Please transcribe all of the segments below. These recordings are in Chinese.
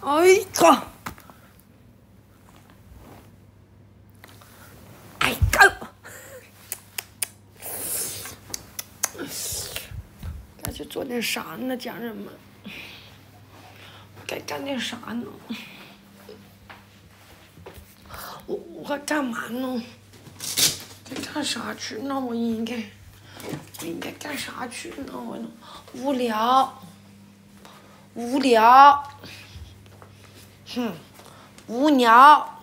哎呀！哎呀！该去做点啥呢，家人们？该干点啥呢？我我该干嘛呢？该干啥去呢？我应该，我应该干啥去呢？我无聊，无聊，哼，无聊，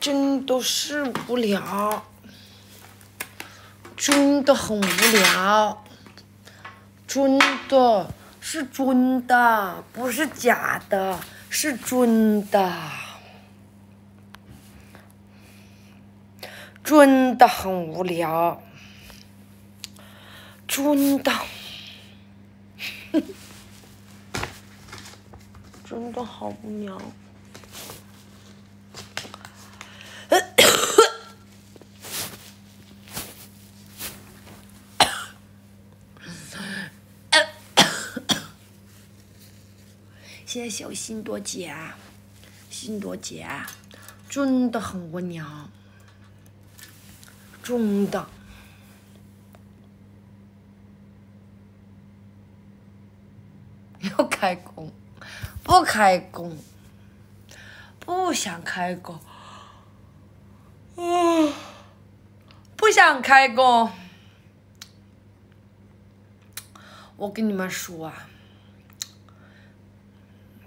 真的是无聊，真的很无聊，真的是真的，不是假的，是真的。真的很无聊，真的，真的好无聊。现在小心多姐，心多姐，真的很无聊。真的，要开工，不开工，不想开工，啊，不想开工。我跟你们说啊，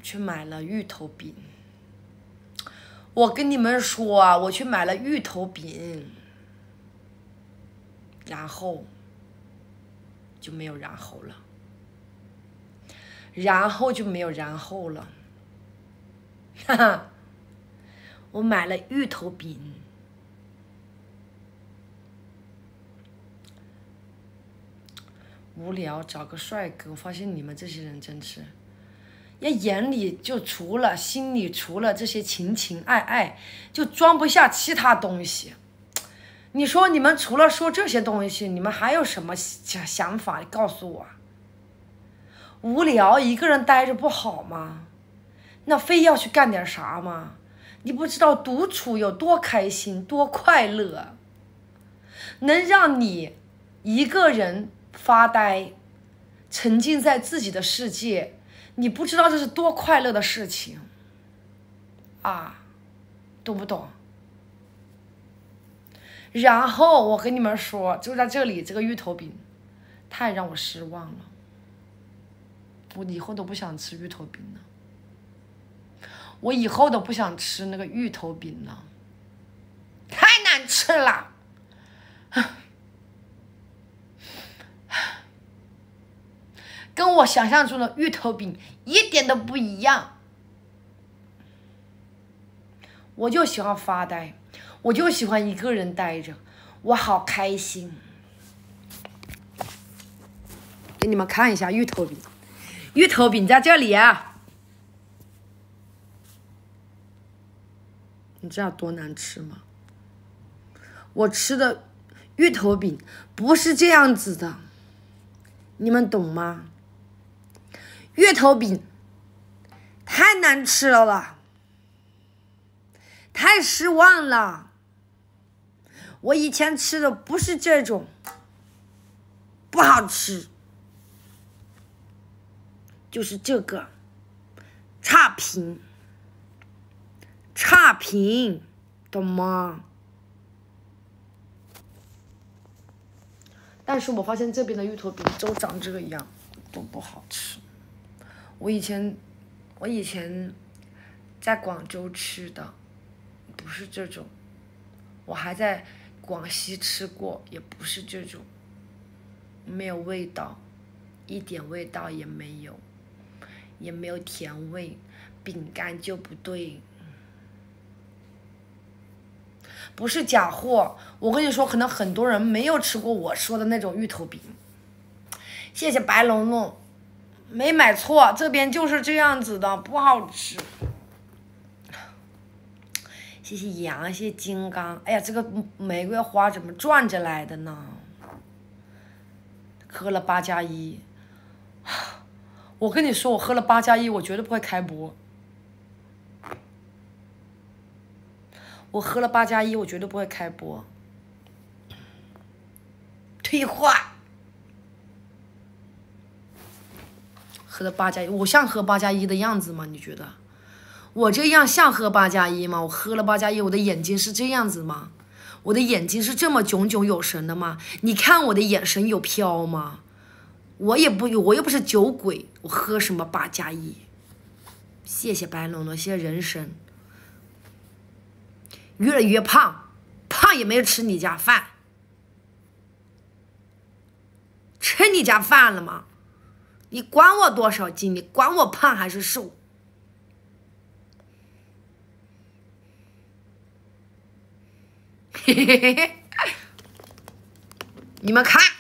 去买了芋头饼。我跟你们说啊，我去买了芋头饼。然后就没有然后了，然后就没有然后了，哈哈！我买了芋头饼，无聊找个帅哥，发现你们这些人真是，要眼里就除了心里除了这些情情爱爱，就装不下其他东西。你说你们除了说这些东西，你们还有什么想想法？告诉我。无聊一个人待着不好吗？那非要去干点啥吗？你不知道独处有多开心、多快乐，能让你一个人发呆，沉浸在自己的世界，你不知道这是多快乐的事情啊，懂不懂？然后我跟你们说，就在这里，这个芋头饼太让我失望了。我以后都不想吃芋头饼了。我以后都不想吃那个芋头饼了，太难吃了，跟我想象中的芋头饼一点都不一样。我就喜欢发呆。我就喜欢一个人待着，我好开心。给你们看一下芋头饼，芋头饼在这里啊！你知道多难吃吗？我吃的芋头饼不是这样子的，你们懂吗？芋头饼太难吃了啦，太失望了。我以前吃的不是这种，不好吃，就是这个，差评，差评，懂吗？但是我发现这边的芋头饼都长这个样，都不好吃。我以前，我以前在广州吃的不是这种，我还在。广西吃过，也不是这种，没有味道，一点味道也没有，也没有甜味，饼干就不对，不是假货。我跟你说，可能很多人没有吃过我说的那种芋头饼。谢谢白龙龙，没买错，这边就是这样子的，不好吃。谢谢羊，谢谢金刚。哎呀，这个玫瑰花怎么转着来的呢？磕了八加一，我跟你说，我喝了八加一，我绝对不会开播。我喝了八加一，我绝对不会开播。退化。喝了八加一，我像喝八加一的样子吗？你觉得？我这样像喝八加一吗？我喝了八加一，我的眼睛是这样子吗？我的眼睛是这么炯炯有神的吗？你看我的眼神有飘吗？我也不，我又不是酒鬼，我喝什么八加一？谢谢白龙龙，谢谢人参。越来越胖，胖也没有吃你家饭，吃你家饭了吗？你管我多少斤？你管我胖还是瘦？嘿嘿嘿嘿，你们看。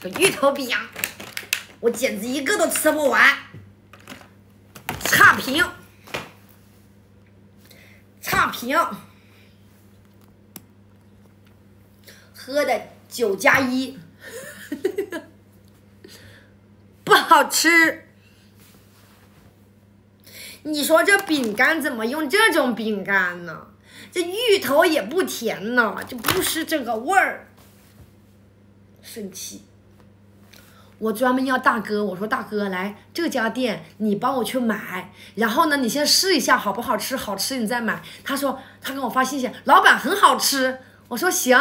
这个芋头饼，我简直一个都吃不完。差评，差评，喝的九加一，不好吃。你说这饼干怎么用这种饼干呢？这芋头也不甜呢，就不是这个味儿。生气。我专门要大哥，我说大哥来这家店，你帮我去买，然后呢，你先试一下好不好吃，好吃你再买。他说他给我发信息，老板很好吃。我说行，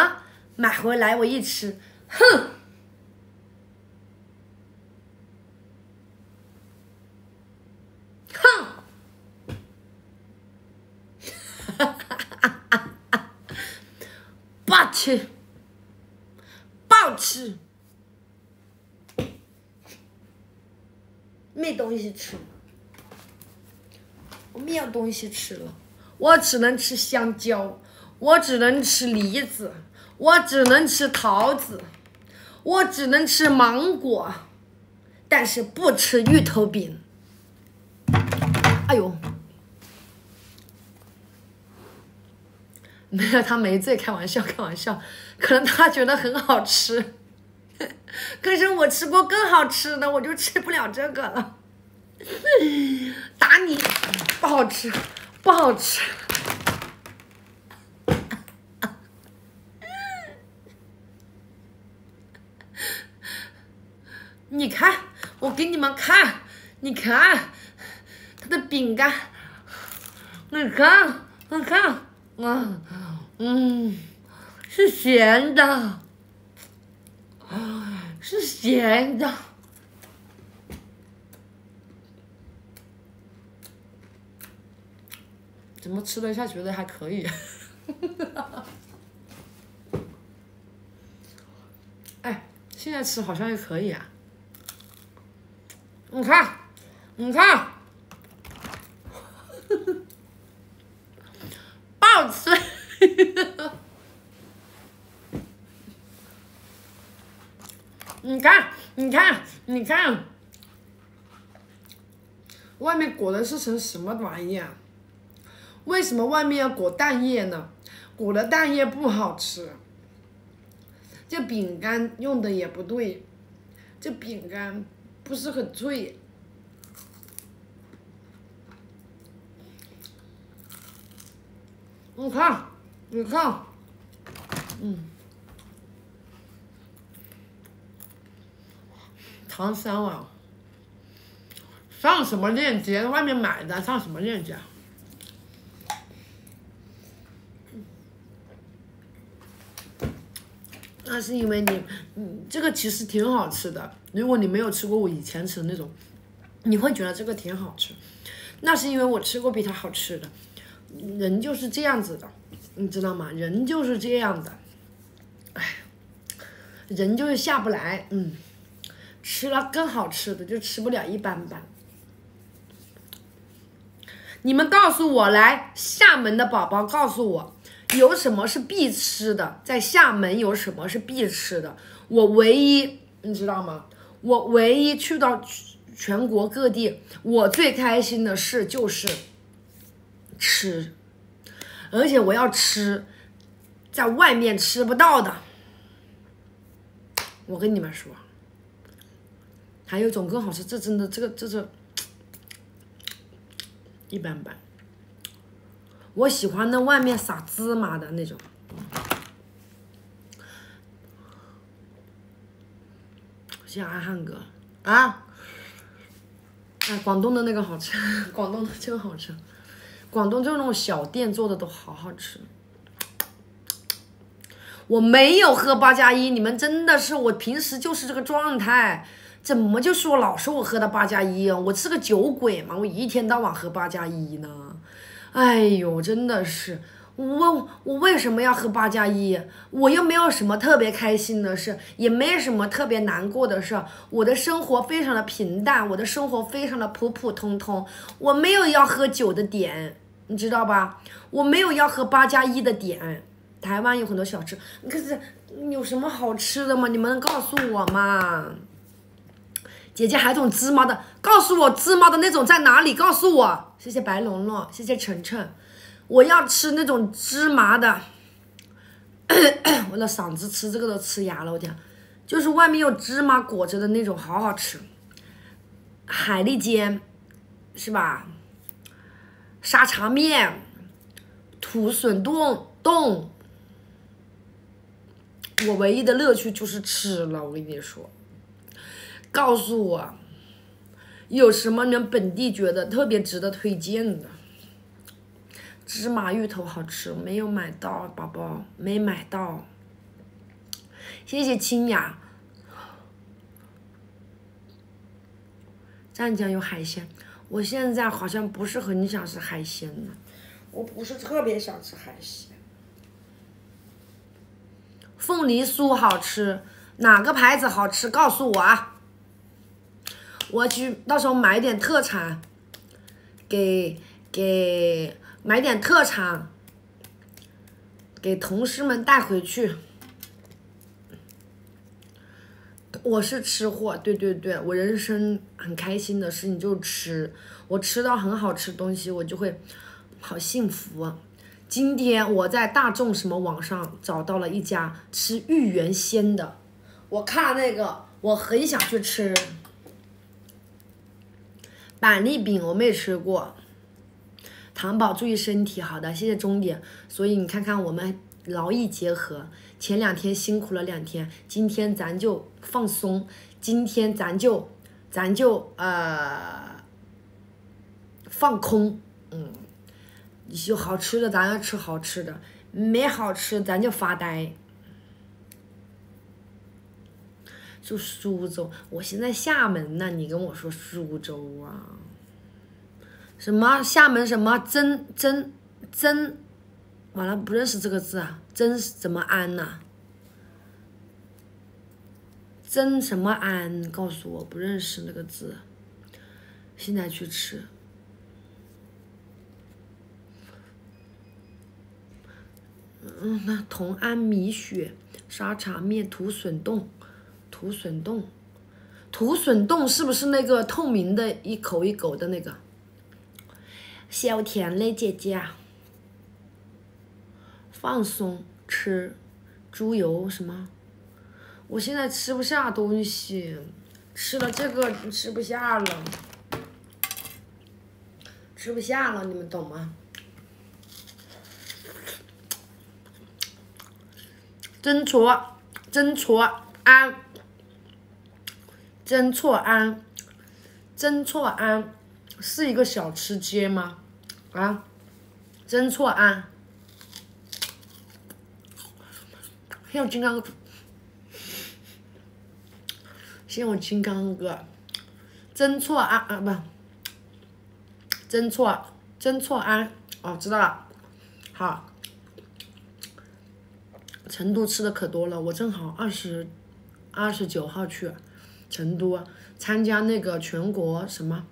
买回来我一吃，哼，哼，哈哈哈哈哈，不吃，不吃。没东西吃，我没有东西吃了，我只能吃香蕉，我只能吃梨子，我只能吃桃子，我只能吃芒果，但是不吃芋头饼。哎呦，没有，他没醉，开玩笑，开玩笑，可能他觉得很好吃。可是我吃过更好吃的，我就吃不了这个了。打你，不好吃，不好吃。你看，我给你们看，你看，它的饼干，你看，你看，嗯，嗯，是咸的。是咸的，怎么吃了一下觉得还可以？哎，现在吃好像也可以啊。你看，你看，不好吃。你看，你看，你看，外面裹的是层什么玩意啊？为什么外面要裹蛋液呢？裹了蛋液不好吃。这饼干用的也不对，这饼干不是很脆。你看，你看，嗯。唐三万，上什么链接？外面买的，上什么链接？那是因为你，嗯，这个其实挺好吃的。如果你没有吃过我以前吃的那种，你会觉得这个挺好吃。那是因为我吃过比它好吃的。人就是这样子的，你知道吗？人就是这样的，哎，人就是下不来，嗯。吃了更好吃的就吃不了一般般。你们告诉我，来厦门的宝宝告诉我，有什么是必吃的？在厦门有什么是必吃的？我唯一你知道吗？我唯一去到全国各地，我最开心的事就是吃，而且我要吃在外面吃不到的。我跟你们说。还有种更好吃，这真的这个这这一般般。我喜欢那外面撒芝麻的那种。谢阿汉哥啊！哎，广东的那个好吃，广东的真好吃，广东就是那种小店做的都好好吃。我没有喝八加一，你们真的是我平时就是这个状态，怎么就说老说我喝的八加一啊？我是个酒鬼吗？我一天到晚喝八加一呢？哎呦，真的是，我我为什么要喝八加一？我又没有什么特别开心的事，也没什么特别难过的事，我的生活非常的平淡，我的生活非常的普普通通，我没有要喝酒的点，你知道吧？我没有要喝八加一的点。台湾有很多小吃，可是有什么好吃的吗？你们能告诉我嘛。姐姐还有种芝麻的，告诉我芝麻的那种在哪里？告诉我。谢谢白龙龙，谢谢晨晨，我要吃那种芝麻的。我的嗓子吃这个都吃哑了，我天，就是外面有芝麻裹着的那种，好好吃。海蛎煎，是吧？沙茶面，土笋冻冻。我唯一的乐趣就是吃了，我跟你说。告诉我，有什么人本地觉得特别值得推荐的？芝麻芋头好吃，没有买到，宝宝没买到。谢谢清雅。湛江有海鲜，我现在好像不是很想吃海鲜呢，我不是特别想吃海鲜。凤梨酥好吃，哪个牌子好吃？告诉我啊！我去到时候买点特产，给给买点特产，给同事们带回去。我是吃货，对对对，我人生很开心的事情就是吃，我吃到很好吃东西，我就会好幸福。今天我在大众什么网上找到了一家吃芋圆鲜的，我看那个我很想去吃。板栗饼我没吃过。糖宝注意身体，好的，谢谢钟点。所以你看看我们劳逸结合，前两天辛苦了两天，今天咱就放松，今天咱就咱就呃放空，嗯。有好吃的，咱要吃好吃的；没好吃，咱就发呆。就苏州，我现在厦门呢，你跟我说苏州啊？什么厦门什么真真真？完了，不认识这个字啊？真怎么安呐？真什么安？告诉我，不认识那个字。现在去吃。嗯，那同安米血、沙茶面、土笋冻、土笋冻、土笋冻是不是那个透明的一口一口的那个？小甜嘞，姐姐，放松吃猪油什么？我现在吃不下东西，吃了这个吃不下了，吃不下了，你们懂吗？曾厝，曾厝安，曾厝安，曾厝安，是一个小吃街吗？啊，曾厝安，谢我金刚哥，谢我金刚哥，曾厝安啊不，曾厝，曾厝安，哦知道了，好。成都吃的可多了，我正好二十二十九号去成都参加那个全国什么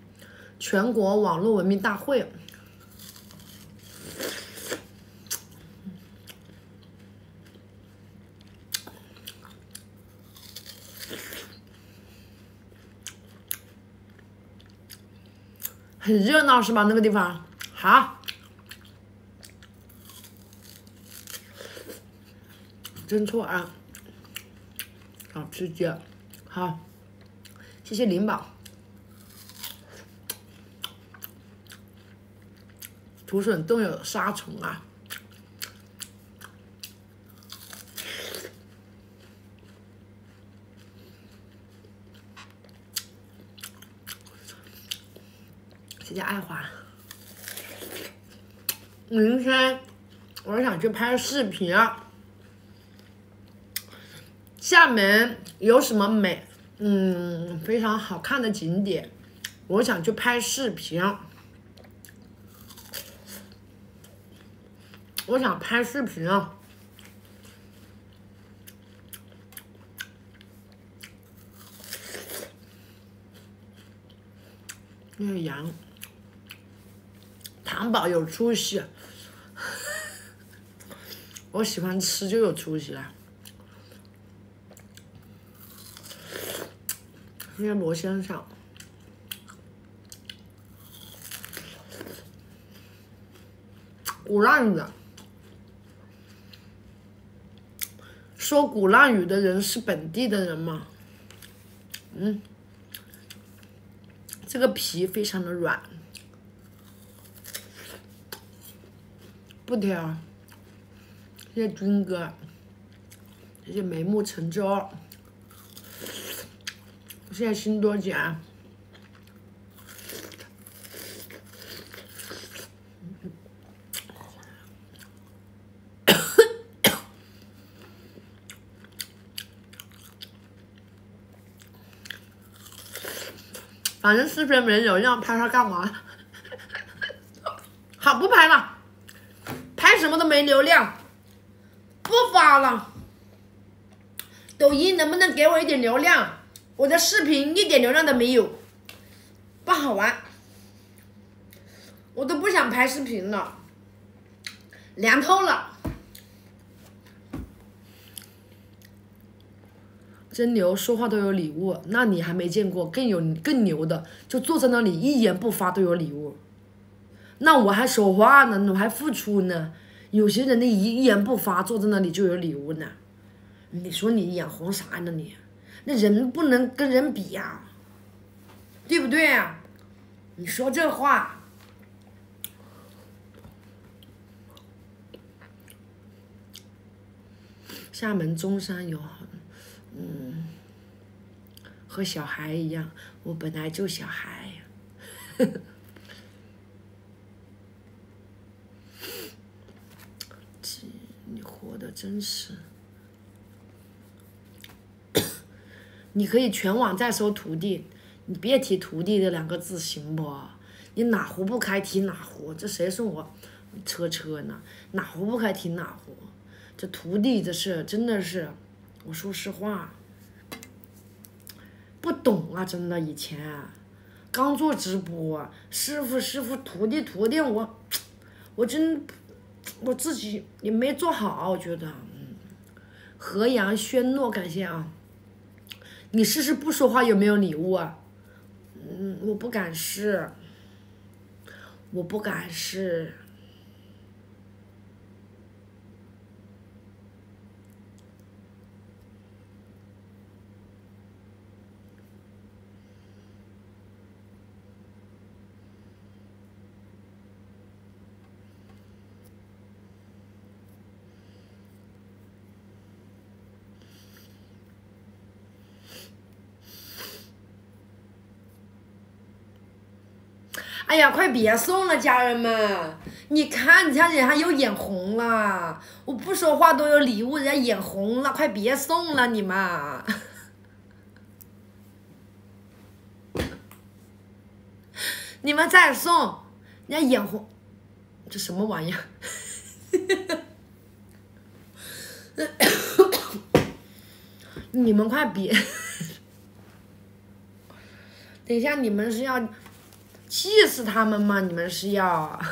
全国网络文明大会，很热闹是吧？那个地方好。真错啊！好吃鸡，好，谢谢灵宝。土笋冻有杀虫啊！谢谢爱华。明天我想去拍视频啊。厦门有什么美？嗯，非常好看的景点，我想去拍视频。我想拍视频啊！那个羊，糖宝有出息，我喜欢吃就有出息了。谢谢罗先生。鼓浪屿，说鼓浪屿的人是本地的人吗？嗯，这个皮非常的软，不挑。谢谢军哥，谢谢眉目成舟。谢谢心多姐，反正视频没流量，拍它干嘛？好，不拍了，拍什么都没流量，不发了。抖音能不能给我一点流量？我的视频一点流量都没有，不好玩，我都不想拍视频了，凉透了。真牛，说话都有礼物，那你还没见过更有更牛的，就坐在那里一言不发都有礼物。那我还说话呢，我还付出呢。有些人的一言不发坐在那里就有礼物呢。你说你眼红啥呢你？那人不能跟人比呀，对不对？你说这话，厦门中山有，嗯，和小孩一样，我本来就小孩，你活的真实。你可以全网再收徒弟，你别提徒弟这两个字行不？你哪壶不开提哪壶，这谁送我车车呢？哪壶不开提哪壶，这徒弟这事真的是，我说实话，不懂啊，真的以前刚做直播，师傅师傅徒弟徒弟，我我真我自己也没做好，我觉得，嗯，河阳轩诺感谢啊。你试试不说话有没有礼物啊？嗯，我不敢试，我不敢试。哎呀，快别送了，家人们！你看，你看，人家又眼红了。我不说话都有礼物，人家眼红了，快别送了，你们！你们再送，人家眼红，这什么玩意儿？你们快别！等一下，你们是要？气死他们吗？你们是要？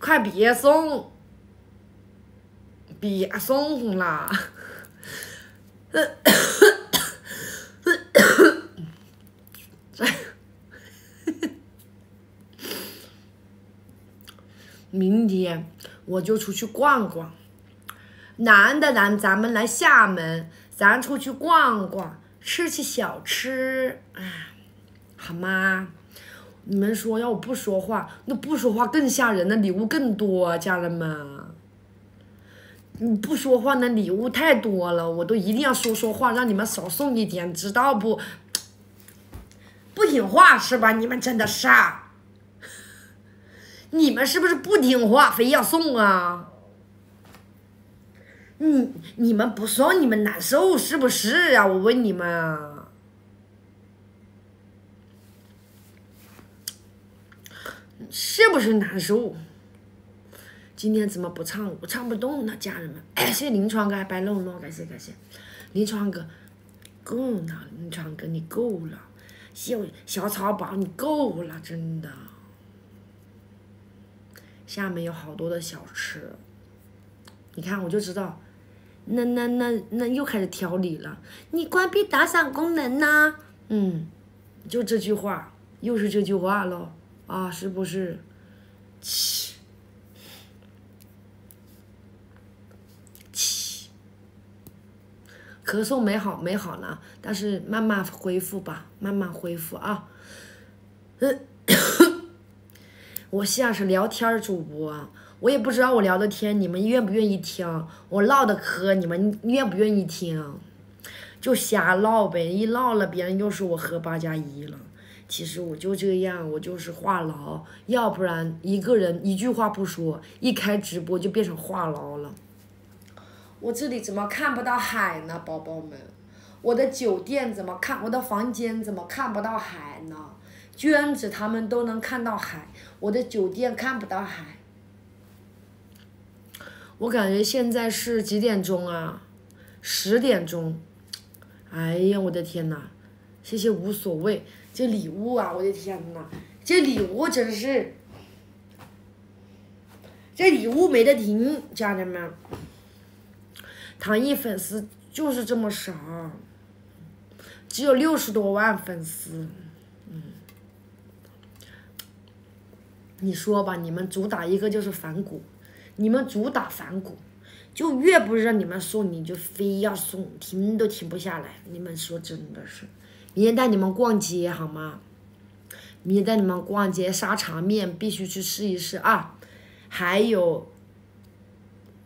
快别送！别送啦！明天我就出去逛逛。难的难，咱们来厦门。咱出去逛逛，吃起小吃，哎，好吗？你们说要我不说话，那不说话更吓人，那礼物更多，家人们。你不说话，那礼物太多了，我都一定要说说话，让你们少送一点，知道不？不听话是吧？你们真的是，你们是不是不听话，非要送啊？你你们不送，你们难受是不是啊？我问你们。是不是难受？今天怎么不唱？我唱不动了，家人们。谢谢临床哥，白龙龙，感谢感谢。临床哥，够了，临床哥你够了。小小草宝你够了，真的。下面有好多的小吃，你看我就知道，那那那那又开始调理了。你关闭打赏功能呢？嗯，就这句话，又是这句话喽。啊，是不是？切，切，咳嗽没好没好呢，但是慢慢恢复吧，慢慢恢复啊。我现在是聊天主播，我也不知道我聊的天你们愿不愿意听，我唠的嗑你们愿不愿意听？就瞎唠呗，一唠了别人又说我喝八加一了。其实我就这样，我就是话痨，要不然一个人一句话不说，一开直播就变成话痨了。我这里怎么看不到海呢，宝宝们？我的酒店怎么看？我的房间怎么看不到海呢？娟子他们都能看到海，我的酒店看不到海。我感觉现在是几点钟啊？十点钟。哎呀，我的天呐！谢谢无所谓。这礼物啊，我的天呐，这礼物真是，这礼物没得停，家人们。唐艺粉丝就是这么少，只有六十多万粉丝，嗯。你说吧，你们主打一个就是反骨，你们主打反骨，就越不让你们送，你就非要送，停都停不下来。你们说真的是。明天带你们逛街好吗？明天带你们逛街，沙茶面必须去试一试啊！还有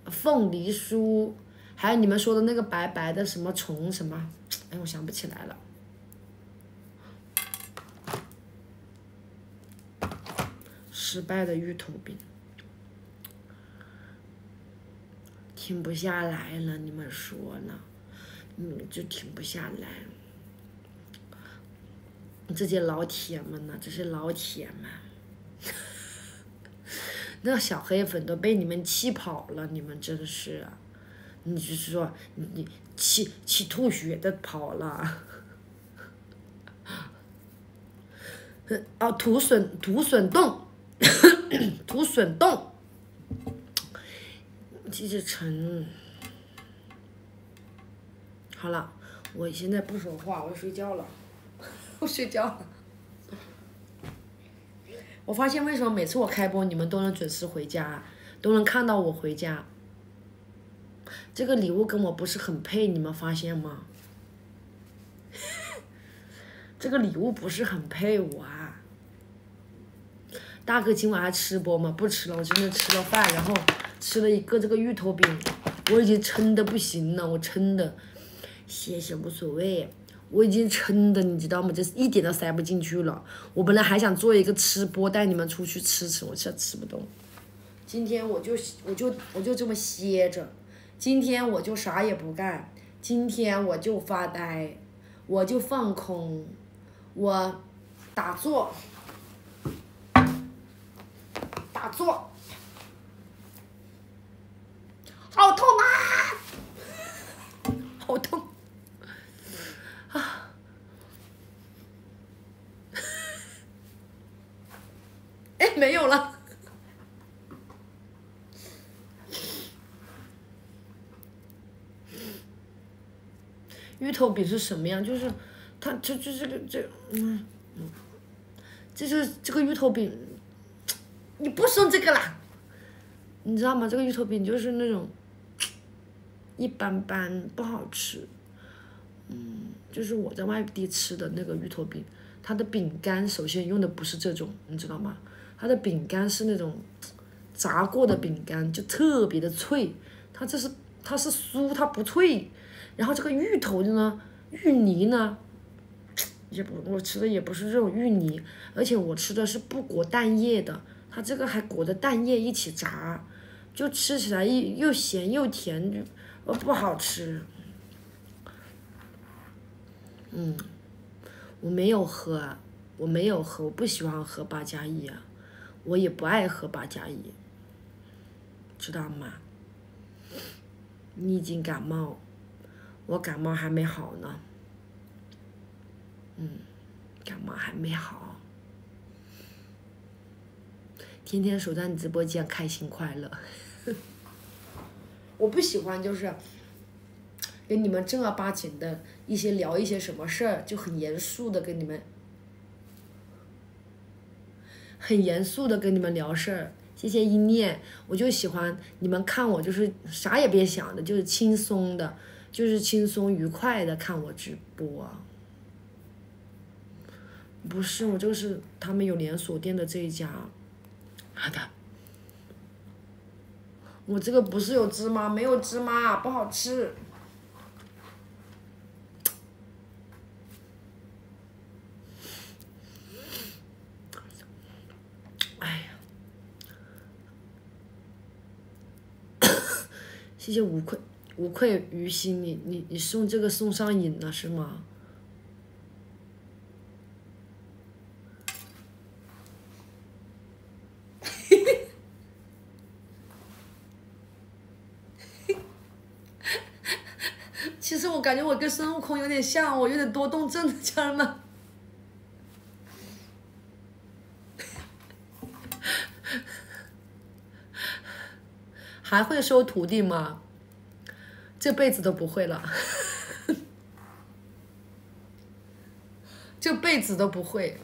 凤梨酥，还有你们说的那个白白的什么虫什么，哎，我想不起来了。失败的芋头饼，停不下来了，你们说呢？嗯，就停不下来。这些老铁们呢？这些老铁们，那小黑粉都被你们气跑了，你们真是，你就是说你气气吐血的跑了。哦，土笋土笋冻，土笋冻，继续沉。好了，我现在不说话，我睡觉了。我睡觉了。我发现为什么每次我开播，你们都能准时回家，都能看到我回家。这个礼物跟我不是很配，你们发现吗？这个礼物不是很配我啊。大哥今晚还吃播吗？不吃了，我今天吃了饭，然后吃了一个这个芋头饼，我已经撑的不行了，我撑的，谢谢无所谓。我已经撑的，你知道吗？就是一点都塞不进去了。我本来还想做一个吃播，带你们出去吃吃，我实在吃不动。今天我就我就我就这么歇着，今天我就啥也不干，今天我就发呆，我就放空，我打坐，打坐，好痛啊！好痛啊。哎，没有了。芋头饼是什么样？就是，它就就这个这，嗯嗯，这是这个芋头饼，你不送这个啦？你知道吗？这个芋头饼就是那种一般般，不好吃。嗯就是我在外地吃的那个芋头饼，它的饼干首先用的不是这种，你知道吗？它的饼干是那种炸过的饼干，就特别的脆。它这是它是酥，它不脆。然后这个芋头呢，芋泥呢，也不我吃的也不是这种芋泥，而且我吃的是不裹蛋液的，它这个还裹着蛋液一起炸，就吃起来又又咸又甜，呃不好吃。嗯，我没有喝，我没有喝，我不喜欢喝八加一啊，我也不爱喝八加一，知道吗？你已经感冒，我感冒还没好呢。嗯，感冒还没好，天天守在你直播间，开心快乐。我不喜欢就是跟你们正儿八经的一些聊一些什么事儿，就很严肃的跟你们，很严肃的跟你们聊事儿。谢谢一念，我就喜欢你们看我就是啥也别想的，就是轻松的，就是轻松愉快的看我直播。不是我就是他们有连锁店的这一家，好的。我这个不是有芝麻，没有芝麻不好吃。哎呀 谢谢无愧无愧于心，你你你送这个送上瘾了是吗？其实我感觉我跟孙悟空有点像，我有点多动症家人们。还会收徒弟吗？这辈子都不会了，这辈子都不会。